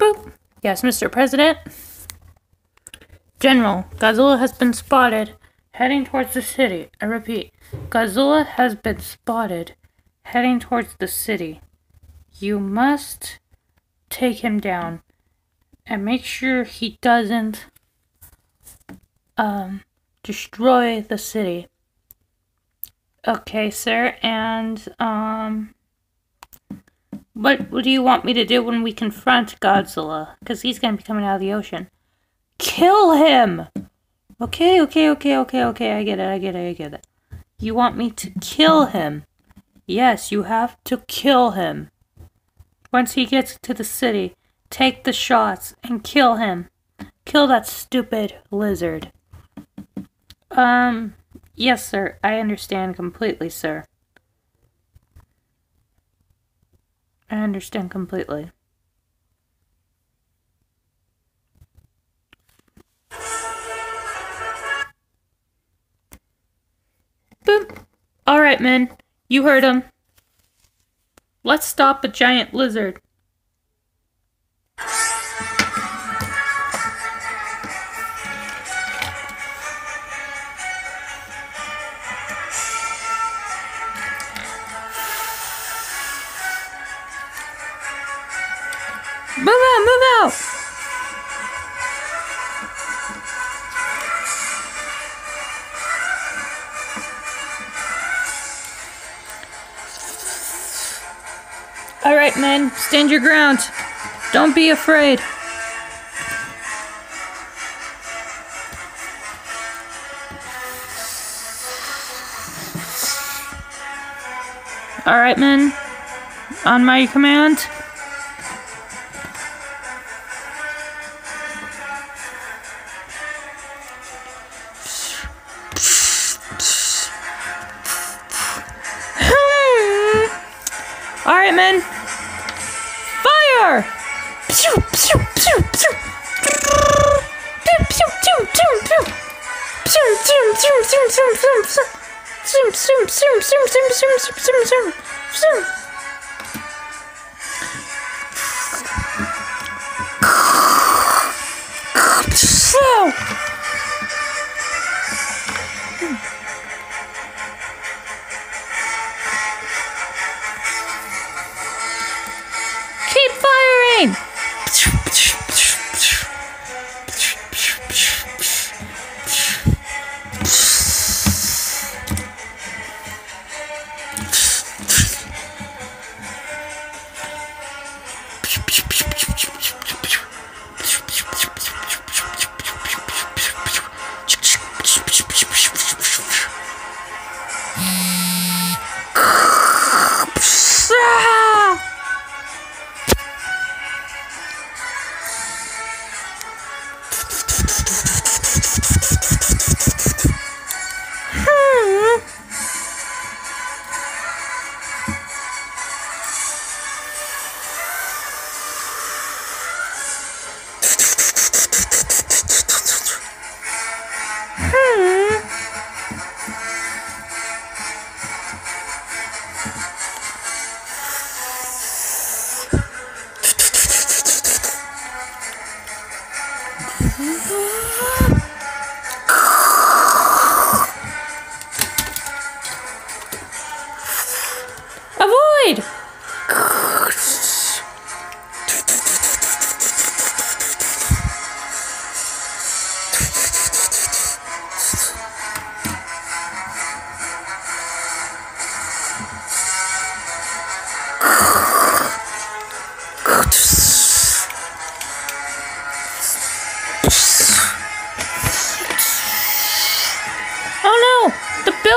Boop. Yes, Mr. President. General, Godzilla has been spotted heading towards the city. I repeat, Godzilla has been spotted heading towards the city. You must take him down and make sure he doesn't um destroy the city. Okay, sir. And um what, what do you want me to do when we confront Godzilla? Because he's going to be coming out of the ocean. Kill him! Okay, okay, okay, okay, okay. I get it, I get it, I get it. You want me to kill him? Yes, you have to kill him. Once he gets to the city, take the shots and kill him. Kill that stupid lizard. Um, yes, sir. I understand completely, sir. I understand completely. Boop. All right, men. You heard him. Let's stop a giant lizard. Move out, move out! All right, men, stand your ground. Don't be afraid. All right, men, on my command. Pew, pew, pew. Zoom, zoom, zoom, zoom, zoom, zoom, zoom, zoom, zoom, zoom. Slow. Oh God.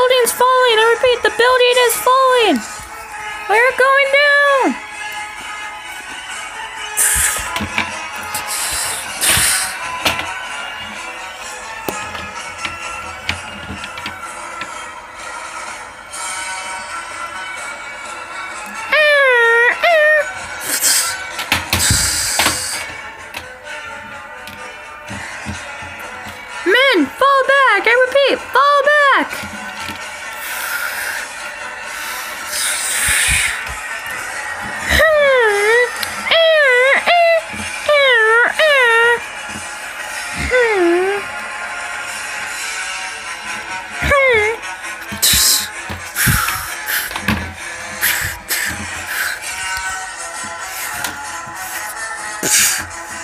Building's falling! I repeat, the building is falling! We're going down! Pff.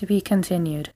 To be continued.